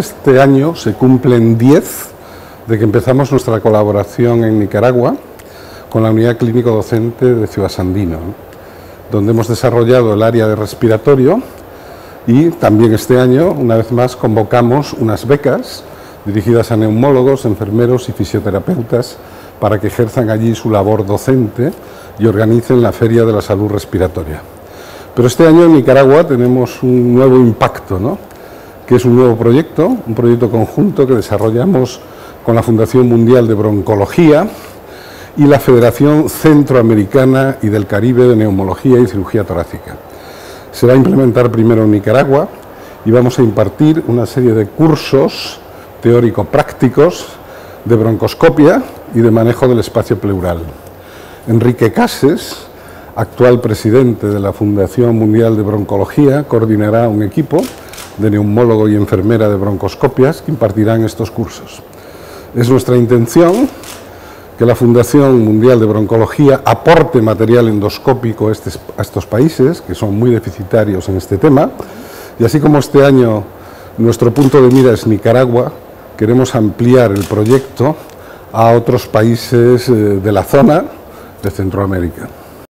Este año se cumplen 10 de que empezamos nuestra colaboración en Nicaragua con la unidad clínico docente de Ciudad Sandino, donde hemos desarrollado el área de respiratorio y también este año, una vez más, convocamos unas becas dirigidas a neumólogos, enfermeros y fisioterapeutas para que ejerzan allí su labor docente y organicen la Feria de la Salud Respiratoria. Pero este año en Nicaragua tenemos un nuevo impacto, ¿no? Que es un nuevo proyecto, un proyecto conjunto que desarrollamos con la Fundación Mundial de Broncología y la Federación Centroamericana y del Caribe de Neumología y Cirugía Torácica. Se va a implementar primero en Nicaragua y vamos a impartir una serie de cursos teórico-prácticos de broncoscopia y de manejo del espacio pleural. Enrique Cases, actual presidente de la Fundación Mundial de Broncología, coordinará un equipo de neumólogo y enfermera de broncoscopias que impartirán estos cursos. Es nuestra intención que la Fundación Mundial de Broncología aporte material endoscópico a, estos países, que son muy deficitarios en este tema, y así como este año nuestro punto de mira es Nicaragua, queremos ampliar el proyecto a otros países eh, de la zona de Centroamérica.